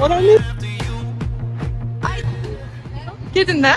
Ona ne? Kedin ne?